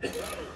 Yeah.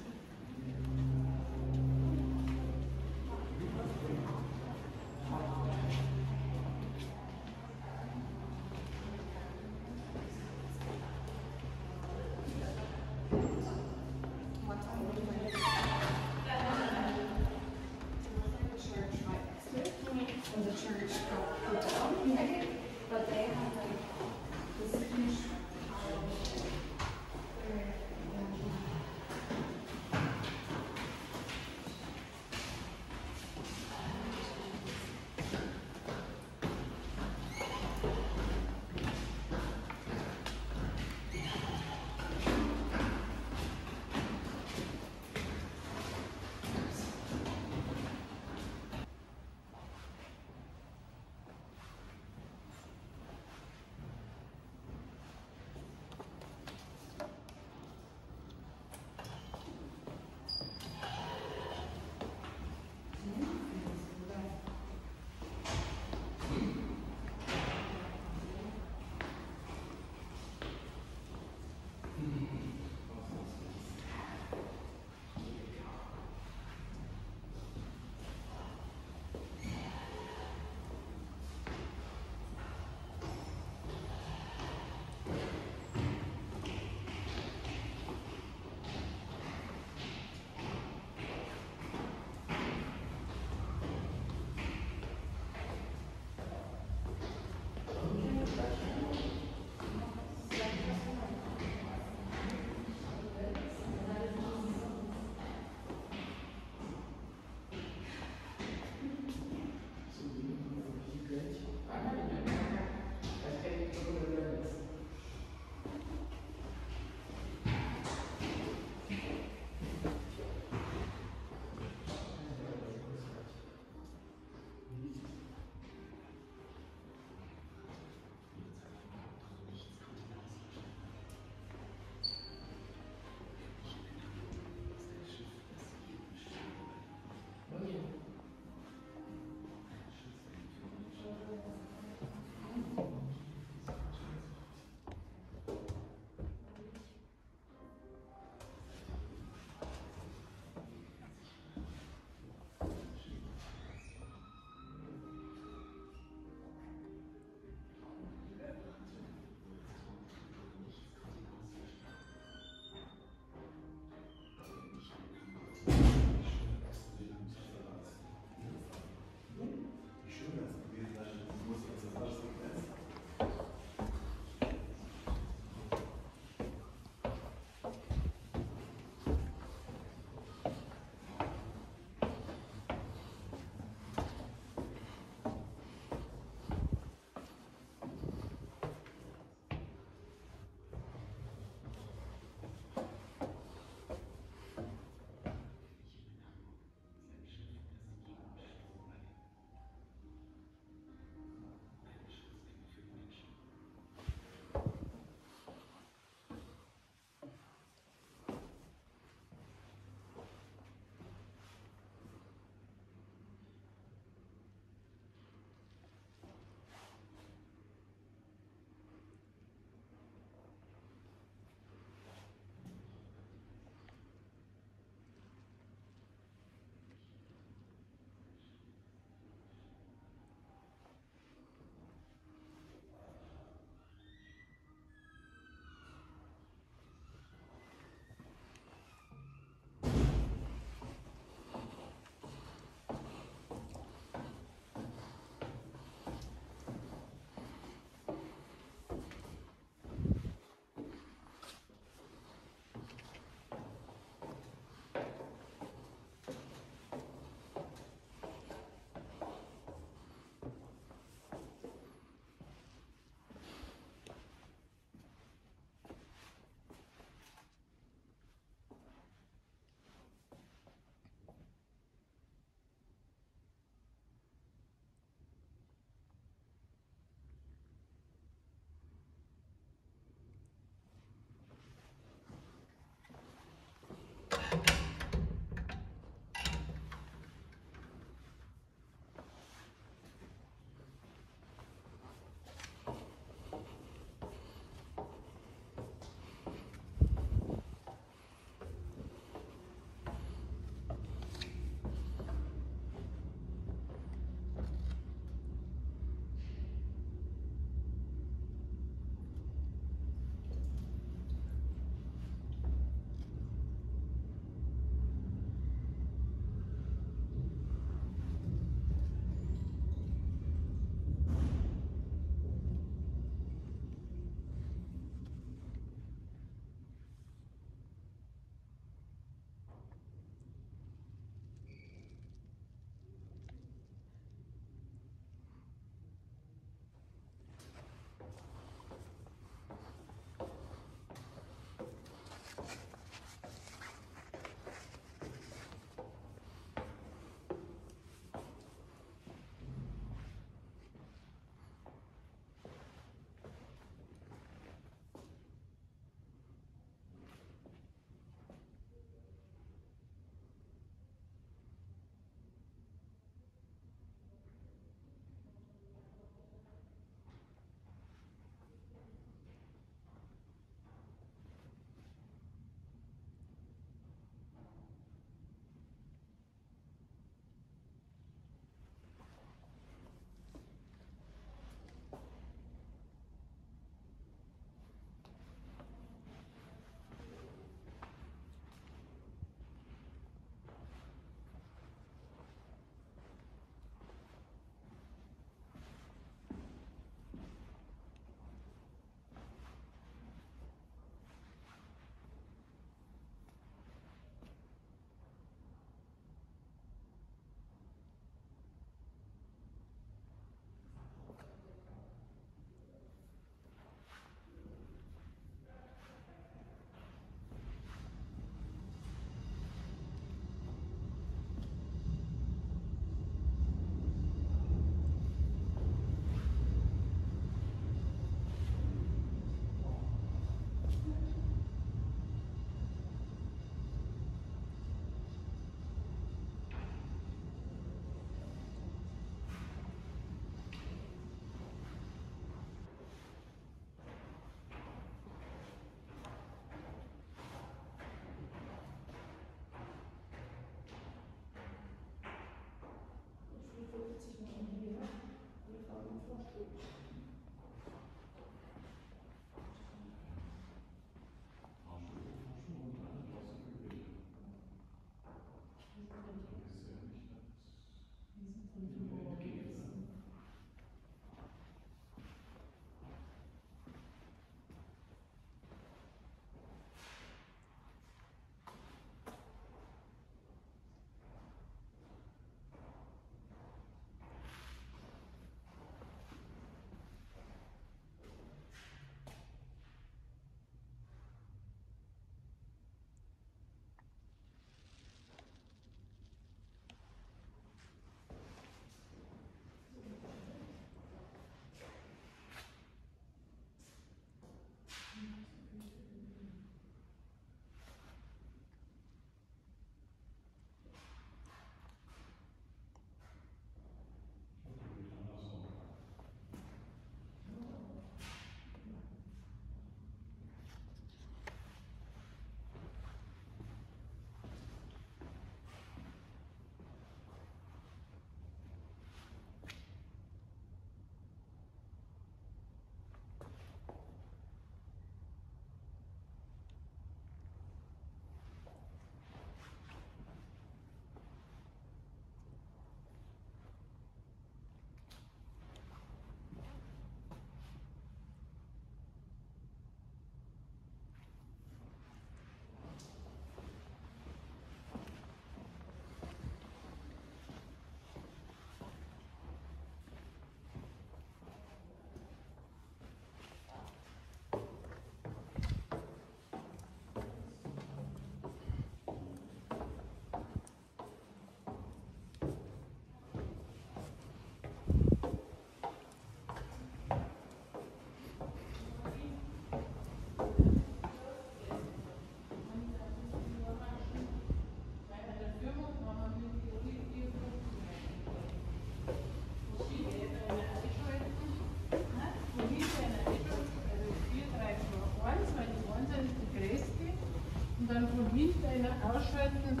Einer ausschalten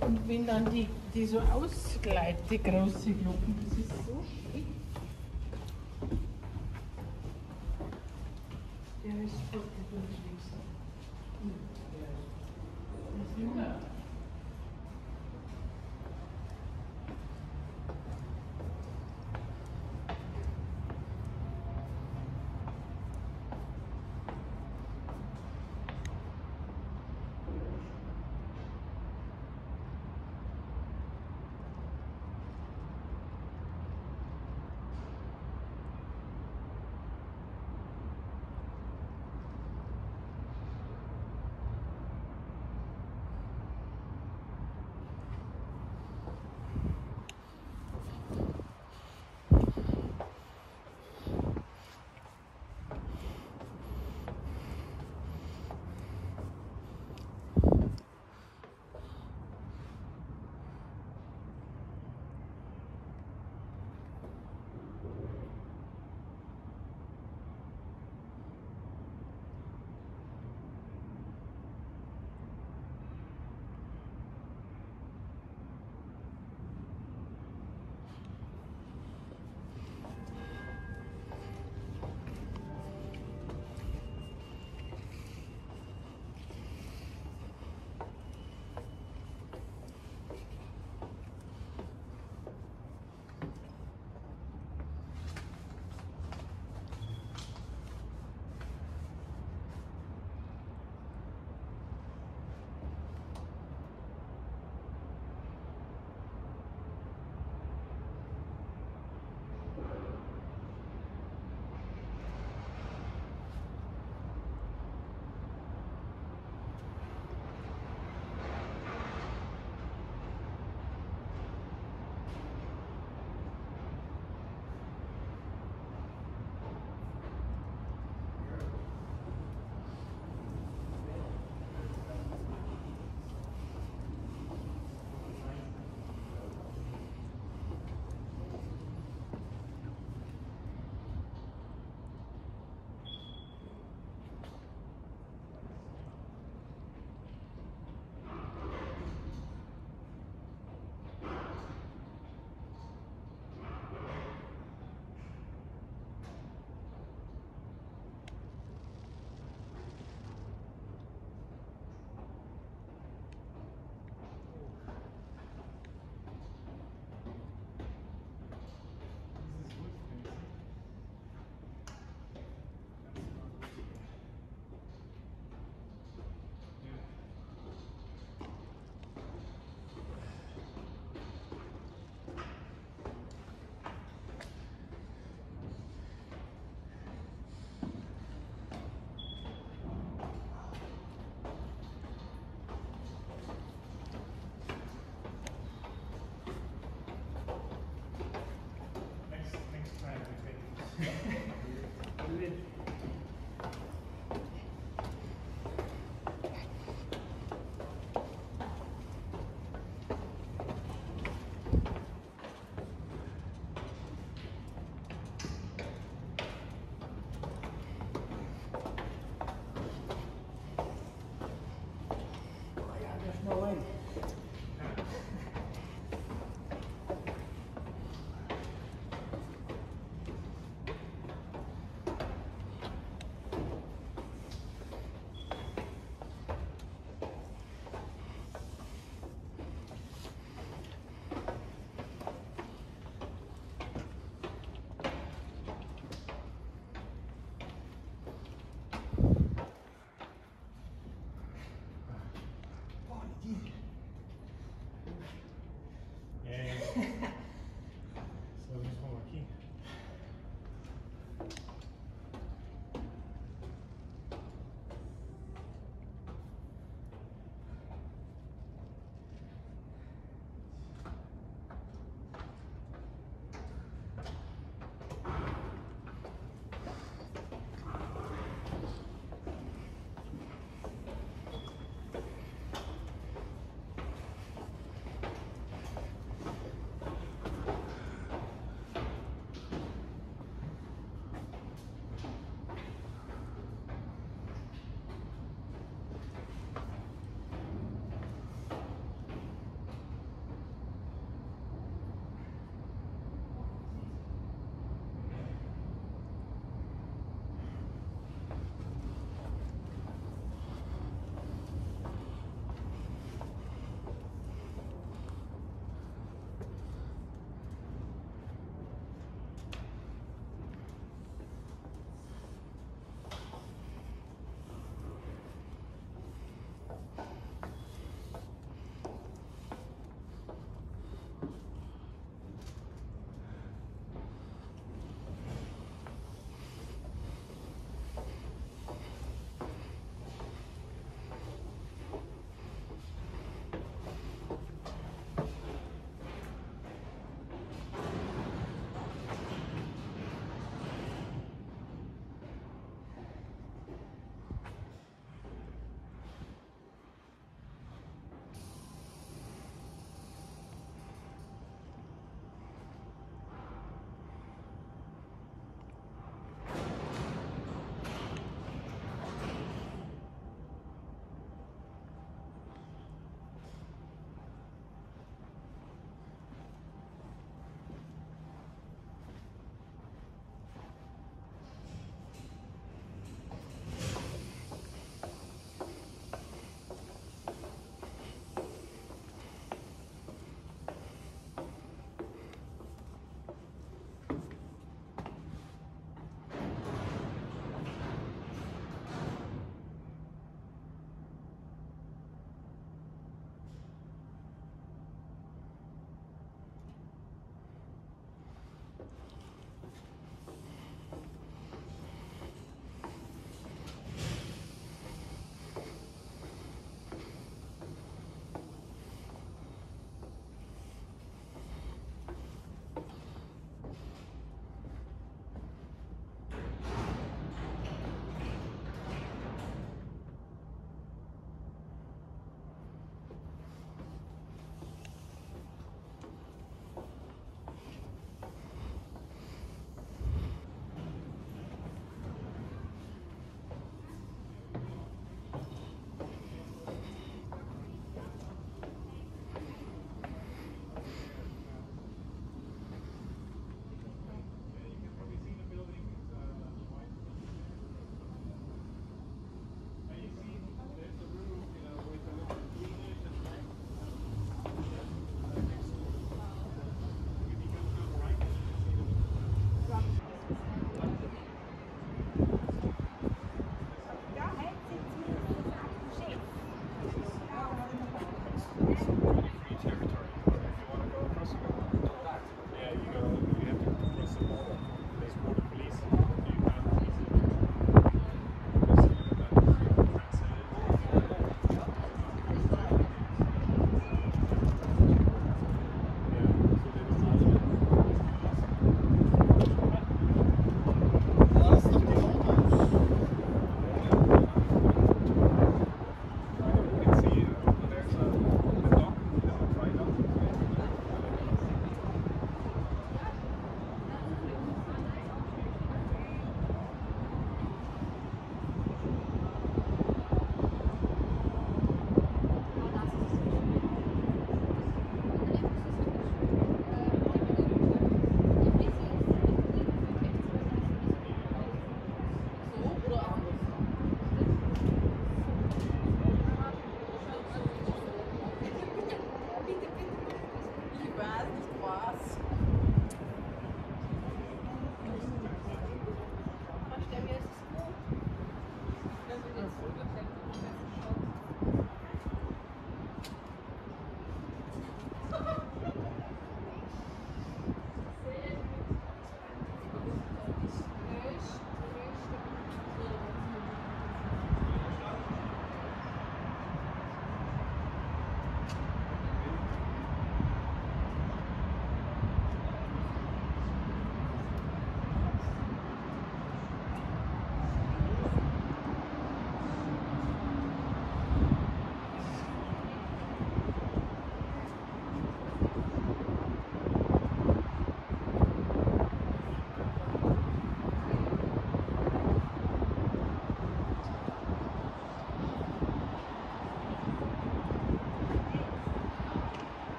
und wenn dann die, die so ausgleitet, die große Glocken, das ist so schick.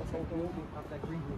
That's how the movie, not that green.